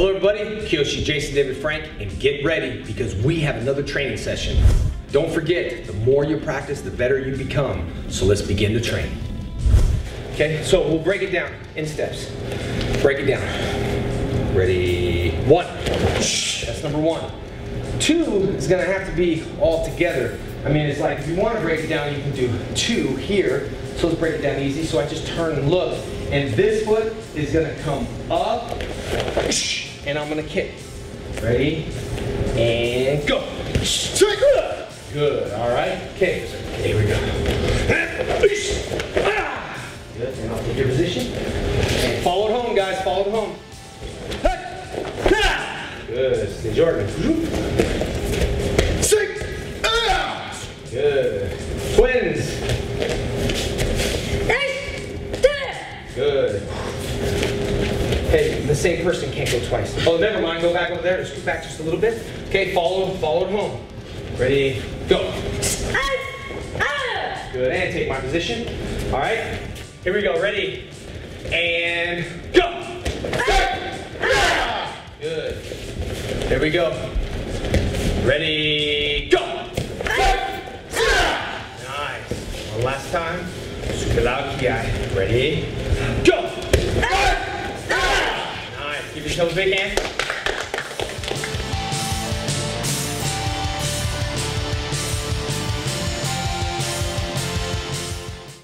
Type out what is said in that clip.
Hello everybody, Kyoshi Jason David Frank, and get ready because we have another training session. Don't forget, the more you practice, the better you become. So let's begin the training. Okay, so we'll break it down in steps. Break it down. Ready, one. That's number one. Two is gonna have to be all together. I mean, it's like if you wanna break it down, you can do two here. So let's break it down easy. So I just turn and look, and this foot is gonna come up, and I'm gonna kick. Ready? And go. Good, all right? Okay, here we go. Good, and I'll take your position. And follow it home, guys, follow it home. Good, stay Jordan. Six. Good. Twins. Good. Hey, the same person can't go twice. Oh, never mind. Go back over there. just Scoot back just a little bit. Okay, follow, follow it home. Ready, go. Good, and take my position. All right, here we go. Ready, and go. Good. Here we go. Ready, go. Nice. One last time. Super loud. Ready, go. Nice. Give yourself a big hand.